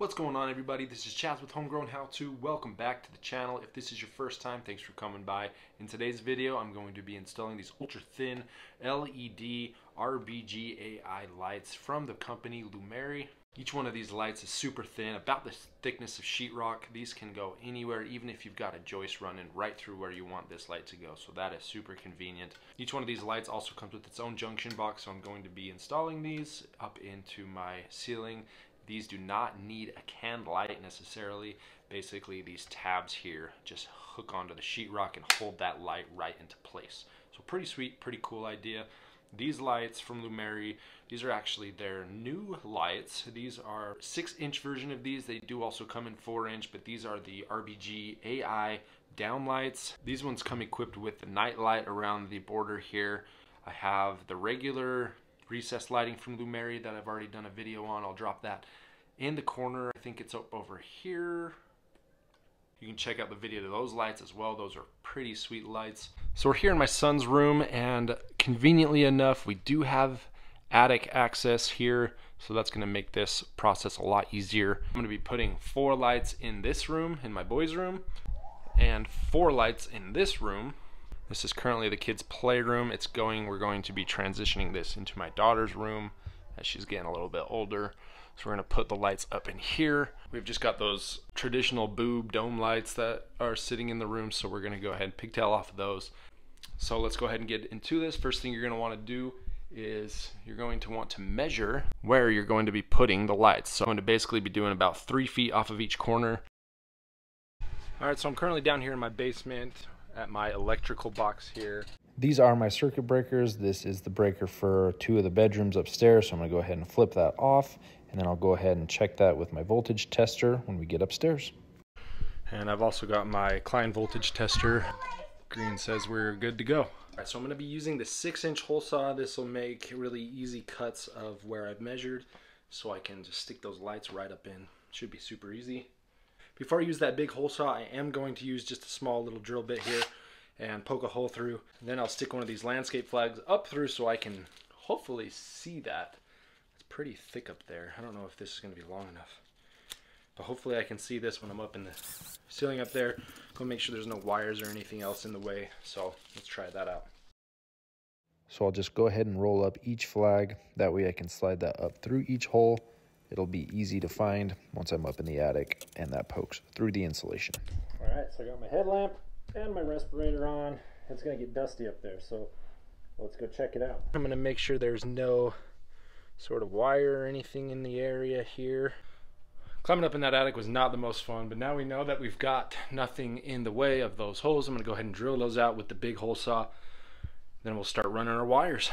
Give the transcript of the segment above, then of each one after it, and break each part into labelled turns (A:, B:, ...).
A: What's going on everybody? This is Chaz with Homegrown How To. Welcome back to the channel. If this is your first time, thanks for coming by. In today's video, I'm going to be installing these ultra thin LED RBG AI lights from the company Lumary. Each one of these lights is super thin, about the thickness of sheetrock. These can go anywhere, even if you've got a joist running right through where you want this light to go. So that is super convenient. Each one of these lights also comes with its own junction box, so I'm going to be installing these up into my ceiling these do not need a canned light necessarily. Basically, these tabs here just hook onto the sheetrock and hold that light right into place. So pretty sweet, pretty cool idea. These lights from Lumary, these are actually their new lights. These are six inch version of these. They do also come in four inch, but these are the RBG AI down lights. These ones come equipped with the night light around the border here. I have the regular recessed lighting from Lumary that I've already done a video on. I'll drop that in the corner. I think it's up over here. You can check out the video of those lights as well. Those are pretty sweet lights. So we're here in my son's room and conveniently enough, we do have attic access here. So that's gonna make this process a lot easier. I'm gonna be putting four lights in this room, in my boys' room, and four lights in this room. This is currently the kids' playroom. It's going, we're going to be transitioning this into my daughter's room as she's getting a little bit older. So we're gonna put the lights up in here. We've just got those traditional boob dome lights that are sitting in the room. So we're gonna go ahead and pigtail off of those. So let's go ahead and get into this. First thing you're gonna wanna do is you're going to want to measure where you're going to be putting the lights. So I'm going to basically be doing about three feet off of each corner. All right, so I'm currently down here in my basement at my electrical box here.
B: These are my circuit breakers. This is the breaker for two of the bedrooms upstairs. So I'm gonna go ahead and flip that off and then I'll go ahead and check that with my voltage tester when we get upstairs.
A: And I've also got my Klein voltage tester. Green says we're good to go. All right, so I'm gonna be using the six inch hole saw. This will make really easy cuts of where I've measured so I can just stick those lights right up in. Should be super easy. Before I use that big hole saw, I am going to use just a small little drill bit here and poke a hole through. And then I'll stick one of these landscape flags up through so I can hopefully see that It's pretty thick up there. I don't know if this is going to be long enough. But hopefully I can see this when I'm up in the ceiling up there. Go make sure there's no wires or anything else in the way. So let's try that out.
B: So I'll just go ahead and roll up each flag. That way I can slide that up through each hole. It'll be easy to find once I'm up in the attic and that pokes through the insulation.
A: All right, so I got my headlamp and my respirator on. It's gonna get dusty up there, so let's go check it out. I'm gonna make sure there's no sort of wire or anything in the area here. Climbing up in that attic was not the most fun, but now we know that we've got nothing in the way of those holes. I'm gonna go ahead and drill those out with the big hole saw. Then we'll start running our wires.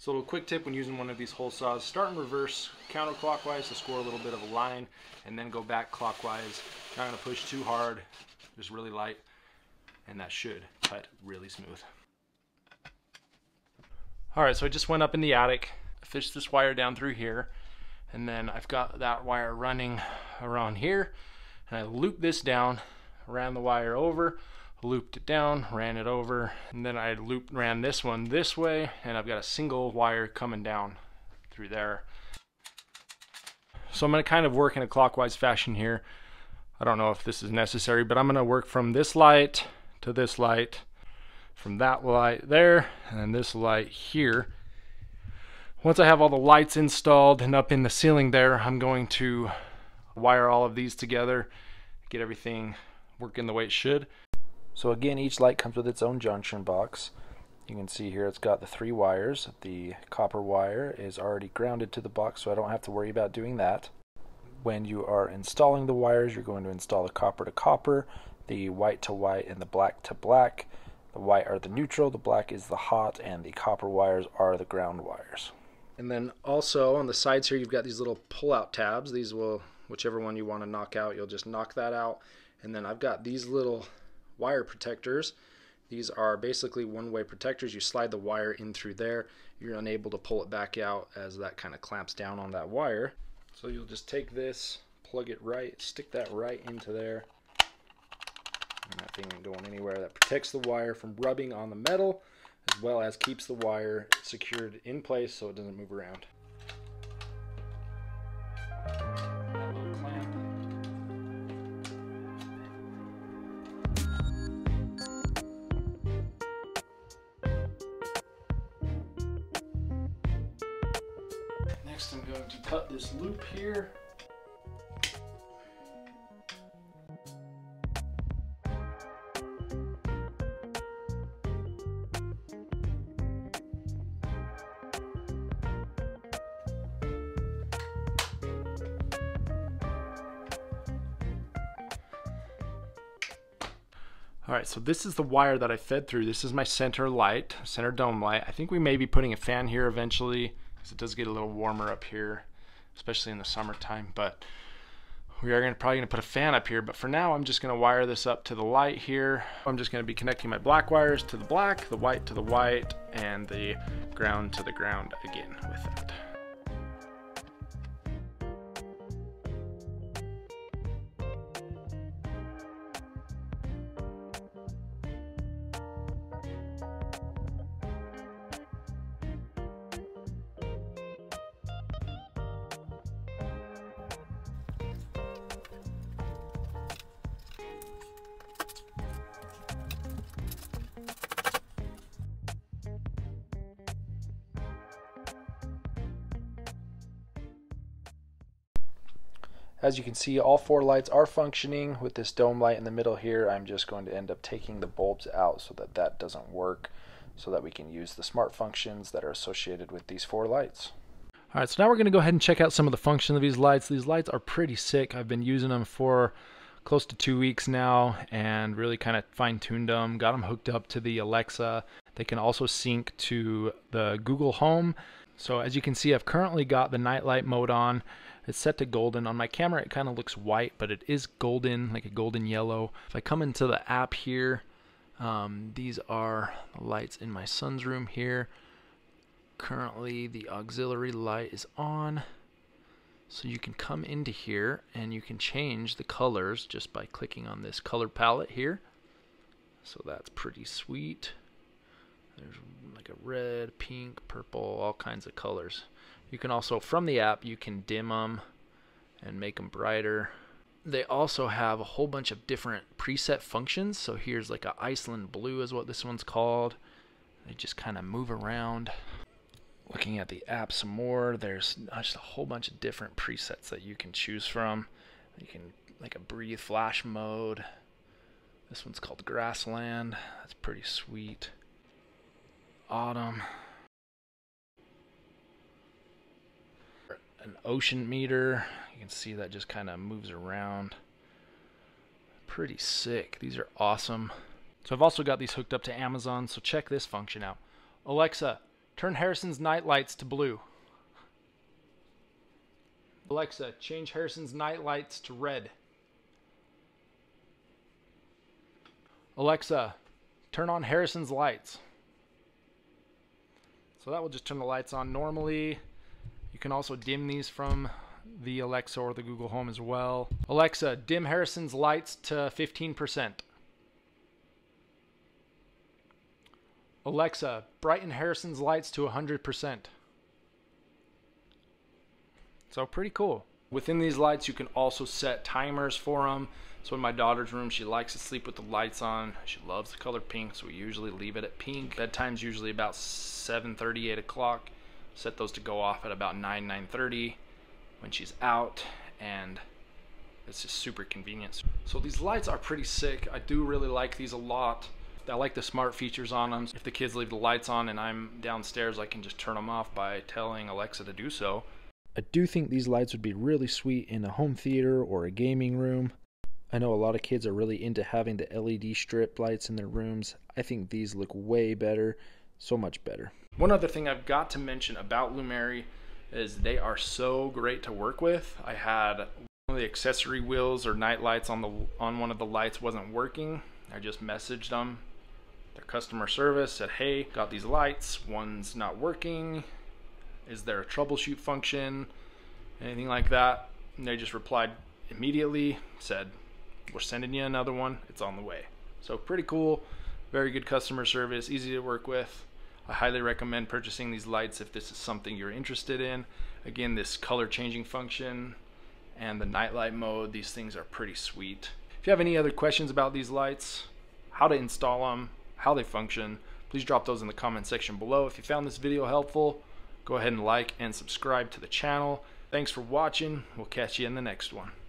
A: So a little quick tip when using one of these hole saws, start in reverse counterclockwise to score a little bit of a line and then go back clockwise. Not gonna push too hard, just really light, and that should cut really smooth. All right, so I just went up in the attic, fish this wire down through here and then I've got that wire running around here and I looped this down ran the wire over looped it down ran it over and then I looped ran this one this way and I've got a single wire coming down through there. So I'm to kind of work in a clockwise fashion here. I don't know if this is necessary but I'm to work from this light to this light from that light there and this light here. Once I have all the lights installed and up in the ceiling there, I'm going to wire all of these together, get everything working the way it should.
B: So again, each light comes with its own junction box. You can see here it's got the three wires. The copper wire is already grounded to the box, so I don't have to worry about doing that. When you are installing the wires, you're going to install the copper to copper, the white to white, and the black to black. The white are the neutral, the black is the hot, and the copper wires are the ground wires.
A: And then also on the sides here, you've got these little pull-out tabs. These will, whichever one you want to knock out, you'll just knock that out. And then I've got these little wire protectors. These are basically one-way protectors. You slide the wire in through there. You're unable to pull it back out as that kind of clamps down on that wire. So you'll just take this, plug it right, stick that right into there. And that thing ain't going anywhere. That protects the wire from rubbing on the metal as well as keeps the wire secured in place so it doesn't move around.
B: Going to cut this loop here. All right, so this is the wire that I fed through. This is my center light, center dome light. I think we may be putting a fan here eventually because it does get a little warmer up here, especially in the summertime. But we are gonna, probably going to put a fan up here. But for now, I'm just going to wire this up to the light here. I'm just going to be connecting my black wires to the black, the white to the white, and the ground to the ground again with that. As you can see, all four lights are functioning. With this dome light in the middle here, I'm just going to end up taking the bulbs out so that that doesn't work, so that we can use the smart functions that are associated with these four lights. All right, so now we're going to go ahead and check out some of the function of these lights. These lights are pretty sick. I've been using them for close to two weeks now and really kind of fine-tuned them, got them hooked up to the Alexa. They can also sync to the Google Home. So as you can see, I've currently got the nightlight mode on. It's set to golden. On my camera, it kind of looks white, but it is golden, like a golden yellow. If I come into the app here, um, these are the lights in my son's room here. Currently, the auxiliary light is on. So you can come into here and you can change the colors just by clicking on this color palette here. So that's pretty sweet. Red, pink, purple, all kinds of colors. You can also, from the app, you can dim them and make them brighter. They also have a whole bunch of different preset functions. So here's like a Iceland blue is what this one's called. They just kind of move around. Looking at the app some more, there's just a whole bunch of different presets that you can choose from. You can like a breathe flash mode. This one's called Grassland. That's pretty sweet. Autumn. an ocean meter. You can see that just kind of moves around. Pretty sick. These are awesome. So I've also got these hooked up to Amazon, so check this function out. Alexa, turn Harrison's night lights to blue. Alexa, change Harrison's night lights to red. Alexa, turn on Harrison's lights. So that will just turn the lights on normally. You can also dim these from the Alexa or the Google Home as well. Alexa, dim Harrison's lights to 15%. Alexa, brighten Harrison's lights to 100%. So pretty cool. Within these lights, you can also set timers for them. So in my daughter's room, she likes to sleep with the lights on. She loves the color pink, so we usually leave it at pink. Bedtime's usually about 7:30, 8 o'clock. Set those to go off at about 9 9.30 when she's out and it's just super convenient. So these lights are pretty sick. I do really like these a lot. I like the smart features on them if the kids leave the lights on and i'm downstairs i can just turn them off by telling alexa to do so. I do think these lights would be really sweet in a home theater or a gaming room I know a lot of kids are really into having the LED strip lights in their rooms. I think these look way better, so much better. One other thing I've got to mention about Lumary is they are so great to work with. I had one of the accessory wheels or night lights on the on one of the lights wasn't working. I just messaged them, their customer service said, "Hey, got these lights. One's not working. Is there a troubleshoot function? Anything like that?" And they just replied immediately, said, "We're sending you another one. It's on the way." So pretty cool. Very good customer service, easy to work with. I highly recommend purchasing these lights if this is something you're interested in. Again, this color changing function and the nightlight mode, these things are pretty sweet. If you have any other questions about these lights, how to install them, how they function, please drop those in the comment section below. If you found this video helpful,
A: Go ahead and like and subscribe to the channel. Thanks for watching. We'll catch you in the next one.